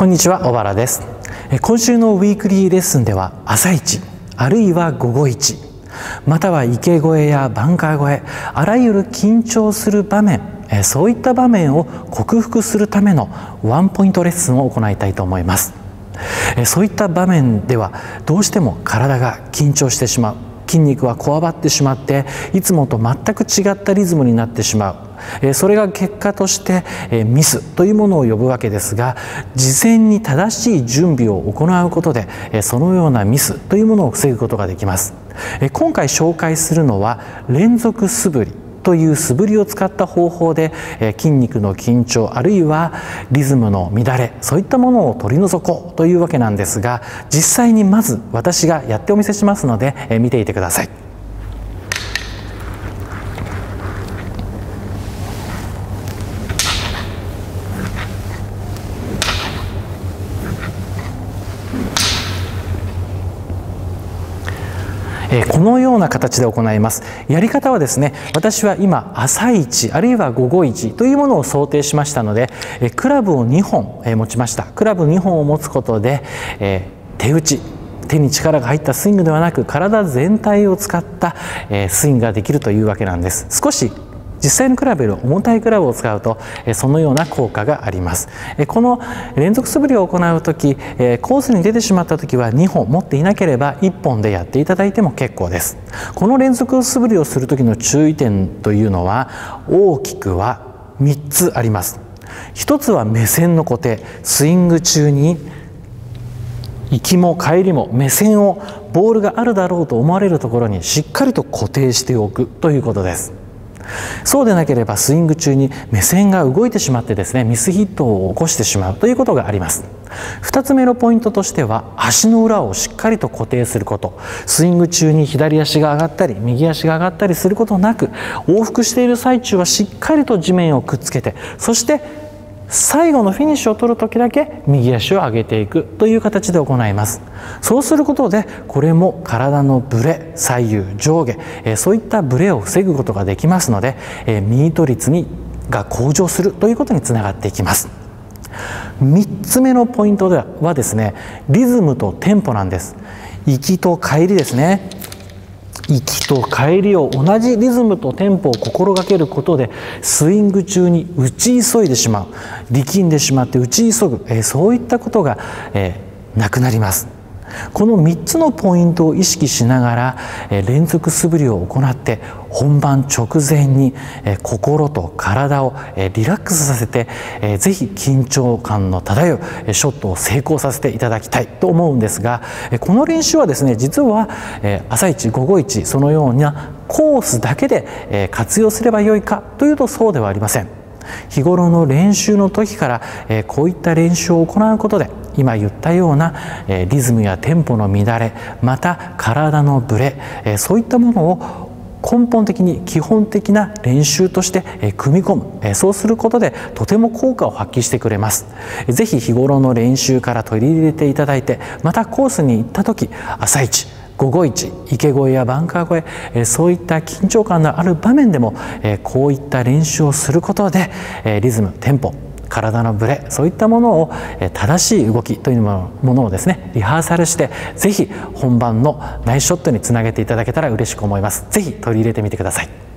こんにちは小原です。今週のウィークリーレッスンでは朝一あるいは午後一または池越えやバンカー越えあらゆる緊張する場面そういった場面を克服するためのワンポイントレッスンを行いたいと思います。そういった場面ではどうしても体が緊張してしまう筋肉はこわばってしまっていつもと全く違ったリズムになってしまうそれが結果としてミスというものを呼ぶわけですが事前に正しい準備を行うことでそのようなミスというものを防ぐことができます今回紹介するのは連続素振りという素振りを使った方法で筋肉の緊張あるいはリズムの乱れそういったものを取り除こうというわけなんですが実際にまず私がやってお見せしますので見ていてください。えこのような形で行います。やり方はですね私は今朝一あるいは午後一というものを想定しましたので、えクラブを2本、え持ちました。クラブ2本を持つことで、え手打ち手に力が入ったスイングではなく体全体を使った、えスイングができるというわけなんです。少し実際のクラブより重たいクラブを使うとそのような効果があります。この連続素振りを行う時コースに出てしまった時は2本持っていなければ1本でやっていただいても結構です。この連続素振りをする時の注意点というのは大きくは3つあります。一つは目線の固定。スイング中に行きも帰りも目線をボールがあるだろうと思われるところにしっかりと固定しておくということです。そうでなければスイング中に目線が動いてしまってですねミスヒットを起こしてしまうということがあります。2つ目のポイントとしては足の裏をしっかりと固定すること。スイング中に左足が上がったり右足が上がったりすることなく往復している最中はしっかりと地面をくっつけてそして最後のフィニッシュを取る時だけ右足を上げていくという形で行います。そうすることでこれも体のブレ左右上下、えそういったブレを防ぐことができますので、えミート率にが向上するということにつながっていきます。3つ目のポイントではですねリズムとテンポなんです。行きと帰りですね。行きと帰りを同じリズムとテンポを心がけることでスイング中に打ち急いでしまう力んでしまって打ち急ぐ、えそういったことが、え、なくなります。この3つのポイントを意識しながら連続素振りを行って本番直前に心と体をリラックスさせてぜひ緊張感の漂うショットを成功させていただきたいと思うんですがこの練習はですね実は朝一午後一そのようなコースだけで活用すればよいかというとそうではありません。日頃の練習の時から、えこういった練習を行うことで今言ったような、えリズムやテンポの乱れまた体のブレ、えそういったものを根本的に基本的な練習として組み込むそうすることでとても効果を発揮してくれます。是非日頃の練習から取り入れていただいてまたコースに行った時朝一午後一池越えやバンカー越えそういった緊張感のある場面でもこういった練習をすることでリズムテンポ体のブレそういったものを正しい動きというものをですねリハーサルしてぜひ本番のナイスショットにつなげていただけたら嬉しく思います。是非取り入れてみてください。